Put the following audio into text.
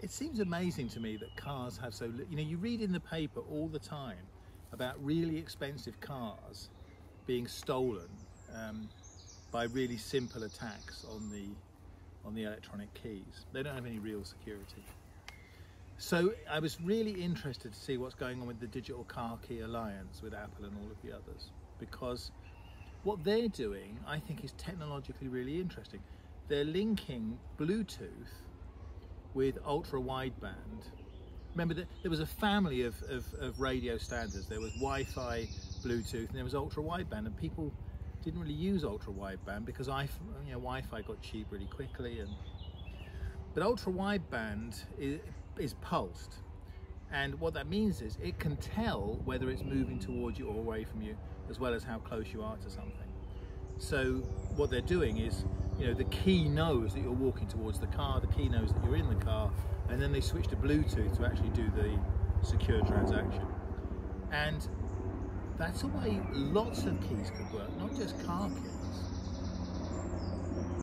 it seems amazing to me that cars have so you know you read in the paper all the time about really expensive cars being stolen um, by really simple attacks on the on the electronic keys. They don't have any real security. So I was really interested to see what's going on with the Digital Car Key Alliance with Apple and all of the others because what they're doing I think is technologically really interesting. They're linking Bluetooth with ultra wideband. Remember that there was a family of, of, of radio standards. There was Wi-Fi, Bluetooth, and there was ultra wideband, and people didn't really use ultra wideband because I, you know, Wi-Fi got cheap really quickly. And but ultra wideband is, is pulsed, and what that means is it can tell whether it's moving towards you or away from you, as well as how close you are to something. So what they're doing is you know, the key knows that you're walking towards the car, the key knows that you're in the car, and then they switch to Bluetooth to actually do the secure transaction. And that's a way lots of keys could work, not just car keys.